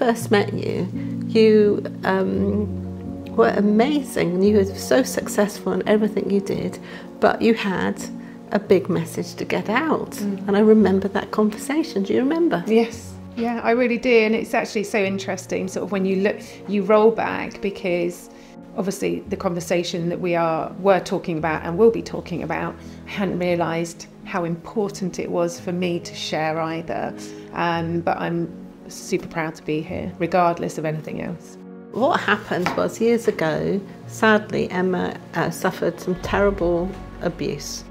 first met you, you um, were amazing and you were so successful in everything you did, but you had a big message to get out. Mm. And I remember that conversation. Do you remember? Yes. Yeah, I really do. And it's actually so interesting, sort of when you look, you roll back because obviously the conversation that we are were talking about and will be talking about, I hadn't realised how important it was for me to share either. Um, but I'm super proud to be here, regardless of anything else. What happened was years ago, sadly, Emma uh, suffered some terrible abuse.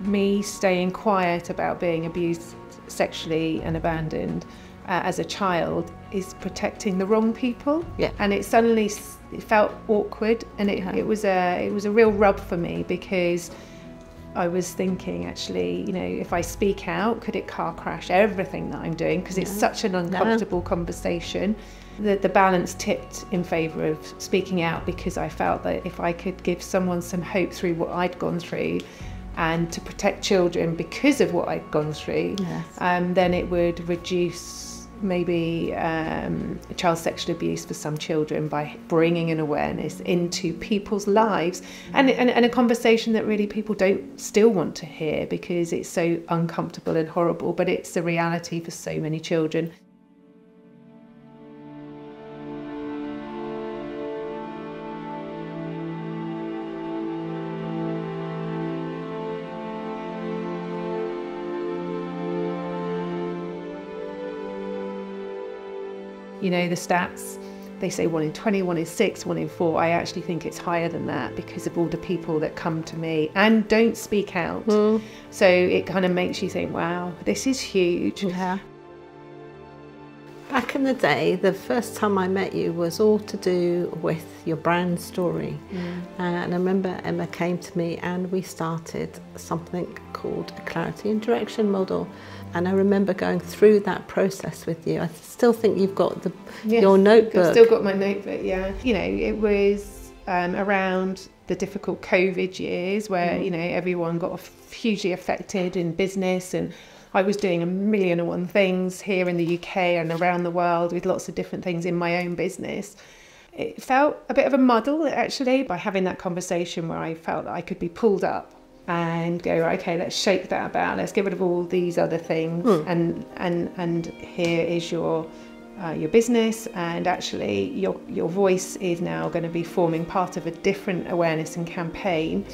Me staying quiet about being abused sexually and abandoned uh, as a child is protecting the wrong people. Yeah. And it suddenly it felt awkward, and it, yeah. it was a it was a real rub for me because I was thinking actually, you know, if I speak out, could it car crash everything that I'm doing? Because it's such an uncomfortable no. conversation. The, the balance tipped in favour of speaking out because I felt that if I could give someone some hope through what I'd gone through, and to protect children because of what I'd gone through, yes. um, then it would reduce maybe um, child sexual abuse for some children by bringing an awareness into people's lives and, and, and a conversation that really people don't still want to hear because it's so uncomfortable and horrible, but it's the reality for so many children. You know, the stats, they say one in 20, one in six, one in four. I actually think it's higher than that because of all the people that come to me and don't speak out. Mm. So it kind of makes you think, wow, this is huge. Yeah. Back in the day, the first time I met you was all to do with your brand story. Mm. Uh, and I remember Emma came to me and we started something called a clarity and direction model. And I remember going through that process with you. I still think you've got the yes, your notebook. I've still got my notebook, yeah. You know, it was um, around the difficult COVID years where, mm. you know, everyone got hugely affected in business and I was doing a million and one things here in the UK and around the world with lots of different things in my own business. It felt a bit of a muddle actually by having that conversation where I felt that I could be pulled up and go okay let's shake that about let's get rid of all these other things mm. and and and here is your uh, your business and actually your your voice is now going to be forming part of a different awareness and campaign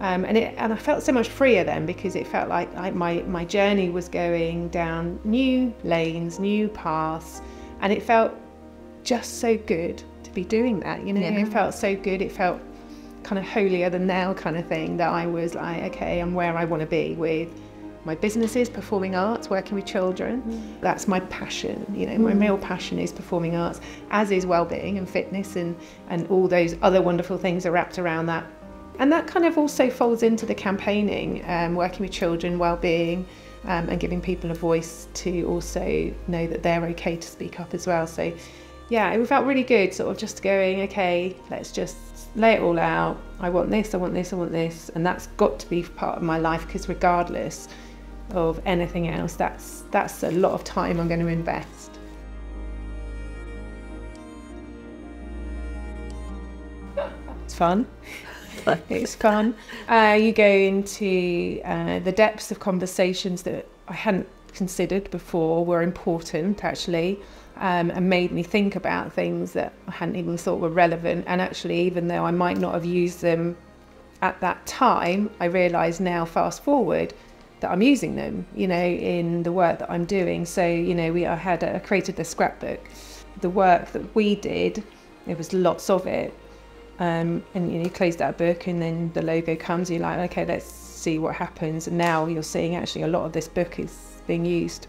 um, and it and I felt so much freer then because it felt like, like my my journey was going down new lanes new paths and it felt just so good to be doing that you know yeah. it felt so good it felt kind of holier than thou kind of thing that I was like, okay, I'm where I want to be with my businesses, performing arts, working with children. Mm. That's my passion. You know, mm. my real passion is performing arts, as is well-being and fitness and and all those other wonderful things are wrapped around that. And that kind of also folds into the campaigning, um, working with children, well-being, um, and giving people a voice to also know that they're okay to speak up as well. So, yeah, it felt really good, sort of just going, okay, let's just lay it all out. I want this, I want this, I want this, and that's got to be part of my life because regardless of anything else, that's that's a lot of time I'm going to invest. It's fun. it's fun. Uh, you go into uh, the depths of conversations that I hadn't considered before were important actually um, and made me think about things that I hadn't even thought were relevant. And actually, even though I might not have used them at that time, I realise now, fast forward, that I'm using them, you know, in the work that I'm doing. So, you know, we I had a, created the scrapbook. The work that we did, there was lots of it. Um, and you know, you close that book, and then the logo comes. You're like, okay, let's see what happens. And now you're seeing actually a lot of this book is being used.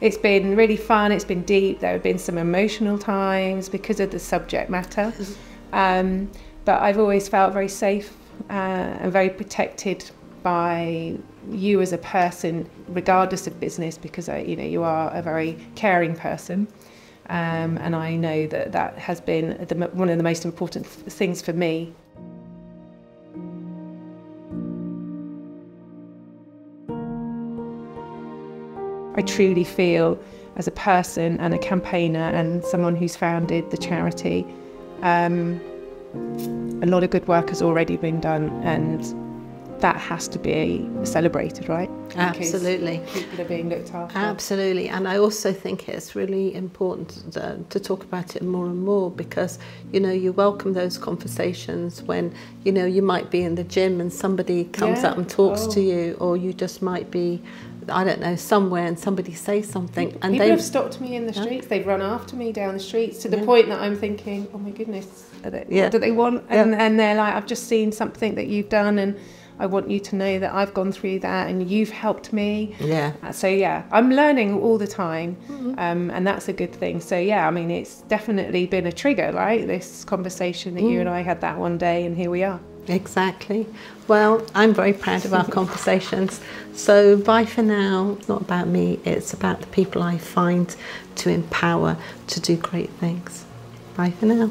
It's been really fun, it's been deep, there have been some emotional times because of the subject matter. Um, but I've always felt very safe uh, and very protected by you as a person, regardless of business, because I, you know you are a very caring person, um, and I know that that has been the, one of the most important things for me I truly feel as a person and a campaigner and someone who's founded the charity. Um, a lot of good work has already been done, and that has to be celebrated, right? Absolutely. people are being looked after. Absolutely, and I also think it's really important uh, to talk about it more and more because you know you welcome those conversations when you know you might be in the gym and somebody comes Yeah. up and talks Oh. to you, or you just might be, I don't know, somewhere and somebody says something and People they have stopped me in the Yeah. streets. They've run after me down the streets to the Yeah. point that I'm thinking, "Oh my goodness, they, Yeah. what do they want?" And, and they're like, "I've just seen something that you've done, and I want you to know that I've gone through that, and you've helped me." yeah. Uh, So yeah, I'm learning all the time, Mm-hmm. um, and that's a good thing. So yeah, I mean, it's definitely been a trigger, right? This conversation that you Mm. and I had that one day, and here we are. Exactly. Well, I'm very proud of our conversations. So, bye for now. Not about me, it's about the people I find to empower to do great things. Bye for now.